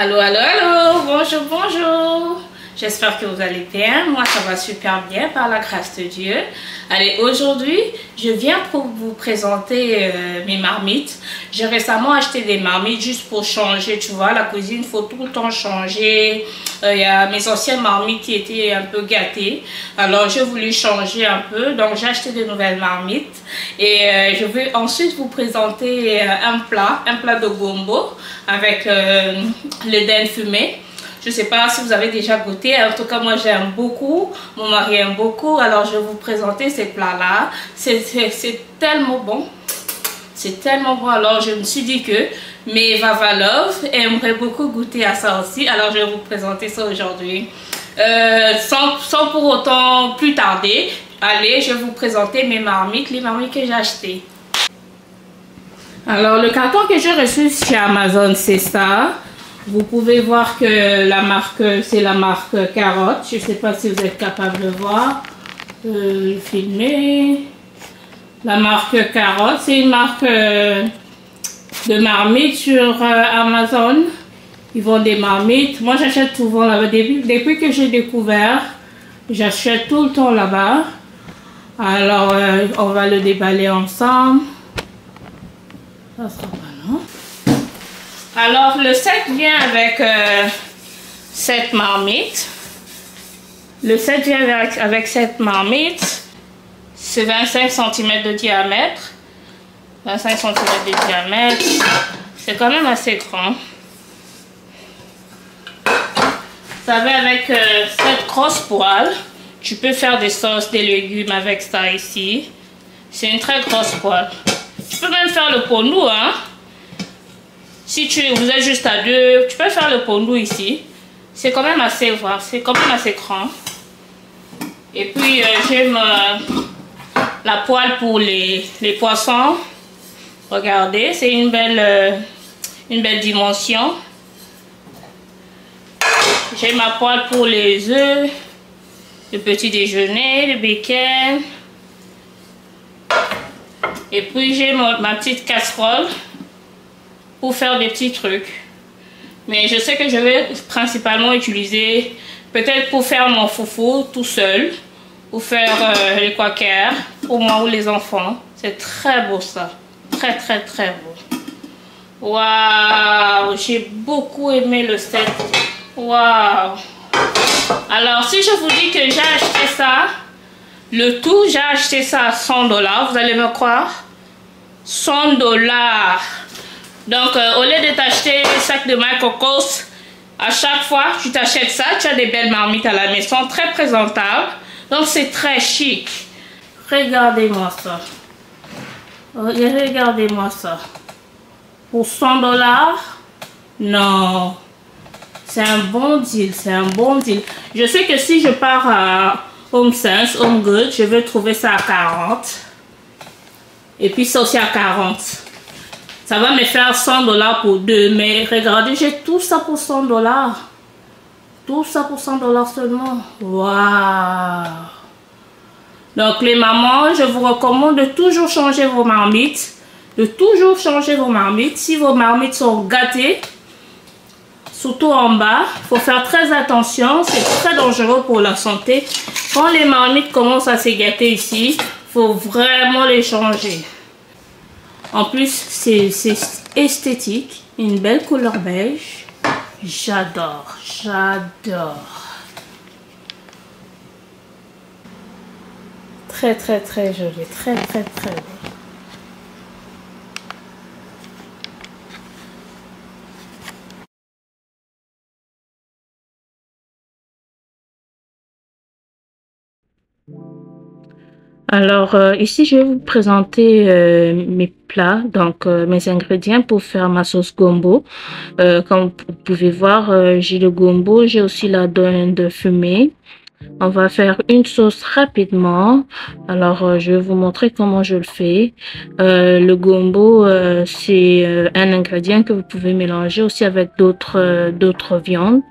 Allô, allô, allô, bonjour, bonjour. J'espère que vous allez bien. Moi, ça va super bien par la grâce de Dieu. Allez, aujourd'hui, je viens pour vous présenter euh, mes marmites. J'ai récemment acheté des marmites juste pour changer, tu vois. La cuisine, il faut tout le temps changer. Euh, Il y a mes anciennes marmites qui étaient un peu gâtées. Alors, j'ai voulu changer un peu. Donc, j'ai acheté de nouvelles marmites. Et euh, je vais ensuite vous présenter un plat, un plat de gombo avec le den fumé. Je ne sais pas si vous avez déjà goûté. En tout cas, moi, j'aime beaucoup. Mon mari aime beaucoup. Alors, je vais vous présenter ces plats-là. C'est tellement bon. C'est tellement bon. Alors, je me suis dit que mes Vavalov aimeraient beaucoup goûter à ça aussi. Alors, je vais vous présenter ça aujourd'hui. Euh, sans, sans pour autant plus tarder, allez, je vais vous présenter mes marmites, les marmites que j'ai achetées. Alors, le carton que j'ai reçu chez Amazon, c'est ça. Vous pouvez voir que la marque, c'est la marque Carotte. Je ne sais pas si vous êtes capable de voir. Euh, filmer. La marque Carotte, c'est une marque euh, de marmite sur euh, Amazon. Ils vendent des marmites. Moi, j'achète souvent là-bas. Depuis, que j'ai découvert, j'achète tout le temps là-bas. Alors, euh, on va le déballer ensemble. Ça sera. Alors, le set vient avec euh, cette marmite. Le set vient avec, avec cette marmite. C'est 25 cm de diamètre. 25 cm de diamètre. C'est quand même assez grand. Ça va avec euh, cette grosse poêle. Tu peux faire des sauces, des légumes avec ça ici. C'est une très grosse poêle. Tu peux même faire le pondou, hein. Si tu, vous êtes juste à deux, tu peux faire le pondou ici. C'est quand même assez, c'est quand même assez grand. Et puis, euh, j'aime euh, la poêle pour les, les poissons. Regardez, c'est une belle, euh, une belle dimension. J'ai ma poêle pour les œufs, le petit déjeuner, le bacon. Et puis j'ai ma petite casserole pour faire des petits trucs. Mais je sais que je vais principalement utiliser peut-être pour faire mon foufou tout seul. Ou faire euh, les quakers pour moi ou les enfants. C'est très beau ça. Très très très beau. Waouh, j'ai beaucoup aimé le set. Waouh. Alors si je vous dis que j'ai acheté ça, le tout, j'ai acheté ça à 100 dollars, vous allez me croire? 100 dollars. Donc, euh, au lieu de t'acheter sacs de Microcos, à chaque fois, tu t'achètes ça, tu as des belles marmites à la maison, très présentables. Donc, c'est très chic. Regardez-moi ça. Regardez-moi ça. Pour 100 dollars, non. C'est un bon deal, c'est un bon deal. Je sais que si je pars à Home Sense, Home je vais trouver ça à 40. Et puis ça aussi à 40. Ça va me faire 100 dollars pour deux. Mais regardez, j'ai tout ça pour 100 dollars. Tout ça pour 100 dollars seulement. Waouh. Donc les mamans, je vous recommande de toujours changer vos marmites. De toujours changer vos marmites. Si vos marmites sont gâtées, surtout en bas, il faut faire très attention. C'est très dangereux pour la santé. Quand les marmites commencent à se gâter ici, il faut vraiment les changer. En plus, c'est esthétique. Une belle couleur beige. J'adore, j'adore. Très, très, très joli. Très, très, très beau. Alors euh, ici, je vais vous présenter euh, mes plats, donc euh, mes ingrédients pour faire ma sauce gombo. Comme vous pouvez voir, j'ai le gombo, j'ai aussi la dinde fumée. On va faire une sauce rapidement. Alors, euh, je vais vous montrer comment je le fais. Euh, le gombo, euh, c'est un ingrédient que vous pouvez mélanger aussi avec d'autres d'autres viandes.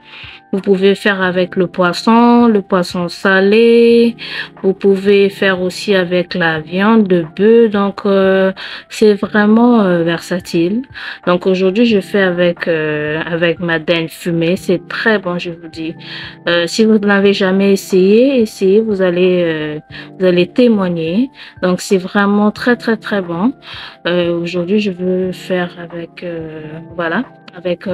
Vous pouvez faire avec le poisson, le poisson salé. Vous pouvez faire aussi avec la viande de bœuf. Donc, c'est vraiment versatile. Donc, aujourd'hui, je fais avec, avec ma dinde fumée. C'est très bon, je vous dis. si vous n'avez jamais essayé, essayez. Vous allez, vous allez témoigner. Donc, c'est vraiment très, très, très bon. aujourd'hui, je veux faire avec, voilà, avec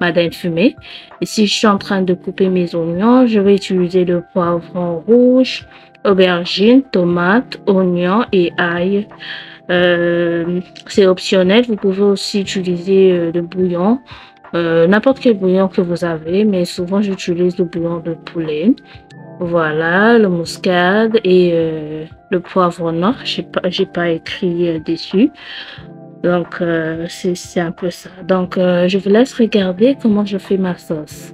ma dinde fumée. Ici, je suis en train de couper mes oignons. Je vais utiliser le poivron rouge, aubergine, tomate, oignon et ail. Euh, c'est optionnel. Vous pouvez aussi utiliser euh, le bouillon. Euh, n'importe quel bouillon que vous avez, mais souvent j'utilise le bouillon de poulet. Voilà, le muscade et le poivron noir. J'ai pas, j'ai pas écrit dessus. Donc, euh, c'est un peu ça. Donc, euh, je vous laisse regarder comment je fais ma sauce.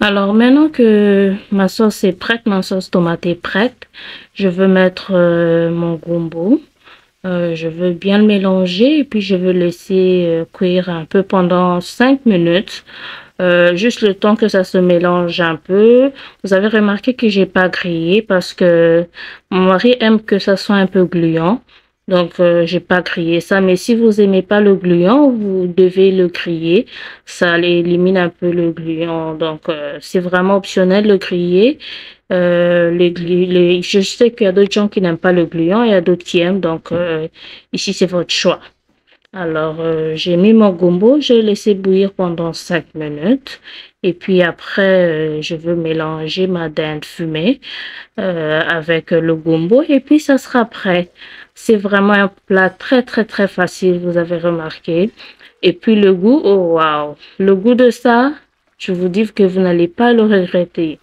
Alors maintenant que ma sauce est prête, ma sauce tomate est prête, je veux mettre euh, mon gombo. Euh, je veux bien le mélanger et puis je veux laisser euh, cuire un peu pendant 5 minutes. juste le temps que ça se mélange un peu. Vous avez remarqué que j'ai pas grillé parce que mon mari aime que ça soit un peu gluant. Donc, euh, j'ai pas grillé ça. Mais si vous aimez pas le gluant, vous devez le griller. Ça élimine un peu le gluant. Donc, euh, c'est vraiment optionnel le griller. Euh, je sais qu'il y a d'autres gens qui n'aiment pas le gluant. Il y a d'autres qui aiment. Donc, euh, ici, c'est votre choix. Alors, j'ai mis mon gombo. J'ai laissé bouillir pendant 5 minutes. Et puis après, je veux mélanger ma dinde fumée avec le gombo. Et puis, ça sera prêt. C'est vraiment un plat très, très, très facile, vous avez remarqué. Et puis le goût, oh wow, le goût de ça, je vous dis que vous n'allez pas le regretter.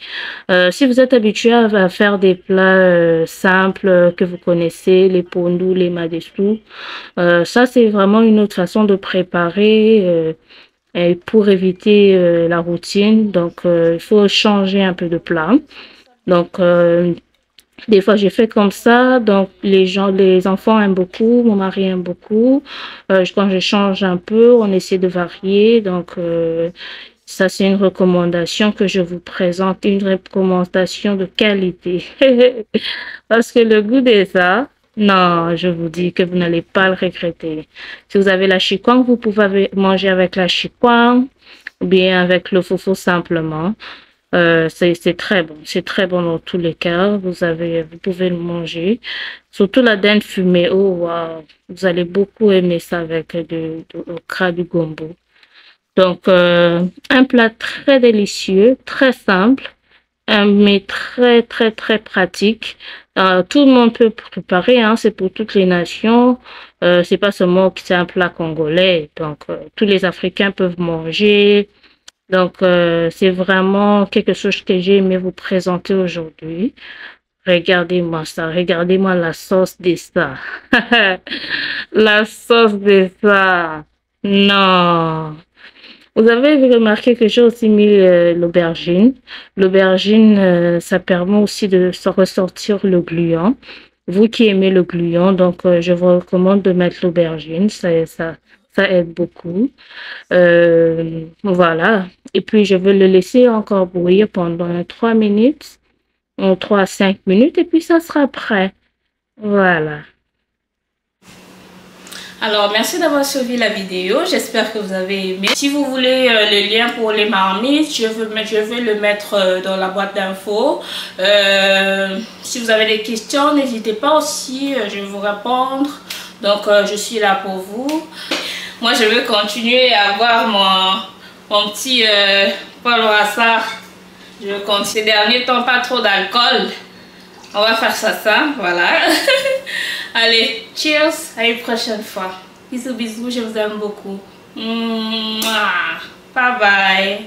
Euh, si vous êtes habitué à, faire des plats euh, simples que vous connaissez, les pondous, les madessous, euh, ça c'est vraiment une autre façon de préparer et pour éviter la routine. Donc il faut changer un peu de plat. Donc des fois, j'ai fait comme ça. Donc, les gens, les enfants aiment beaucoup, mon mari aime beaucoup. Euh, quand je change un peu, on essaie de varier. Donc, euh, Ça, c'est une recommandation que je vous présente, une recommandation de qualité. Parce que le goût de ça, non, je vous dis que vous n'allez pas le regretter. Si vous avez la chikwang, vous pouvez manger avec la chikwang ou bien avec le foufou simplement. Euh, c'est très bon. C'est très bon dans tous les cas. Vous avez, vous pouvez le manger. Surtout la dinde fumée. Oh, wow. Vous allez beaucoup aimer ça avec du, du, du gombo. Donc, euh, un plat très délicieux, très simple, mais très, très, très pratique. Euh, tout le monde peut préparer, hein, c'est pour toutes les nations. Euh, c'est pas seulement que c'est un plat congolais, donc euh, tous les Africains peuvent manger. Donc, euh, c'est vraiment quelque chose que j'ai aimé vous présenter aujourd'hui. Regardez-moi ça, regardez-moi la sauce de ça. la sauce de ça. Non, vous avez remarqué que j'ai aussi mis euh, l'aubergine. L'aubergine, euh, ça permet aussi de ressortir le gluant. Vous qui aimez le gluant, donc euh, je vous recommande de mettre l'aubergine. Ça, ça, ça aide beaucoup. voilà. Et puis, je vais le laisser encore bouillir pendant 3 minutes. 3 à 5 minutes. Et puis, ça sera prêt. Voilà. Alors, merci d'avoir suivi la vidéo. J'espère que vous avez aimé. Si vous voulez euh, le lien pour les marmites, je, veux, je vais le mettre euh, dans la boîte d'infos. Euh, si vous avez des questions, n'hésitez pas aussi. je vais vous répondre. Donc, je suis là pour vous. Moi, je veux continuer à avoir mon, mon petit Paul Rassard. Je continuer. Ces derniers temps, pas trop d'alcool. On va faire ça, ça. Voilà. Allez, cheers, à une prochaine fois. Bisous, bisous, je vous aime beaucoup. Bye bye.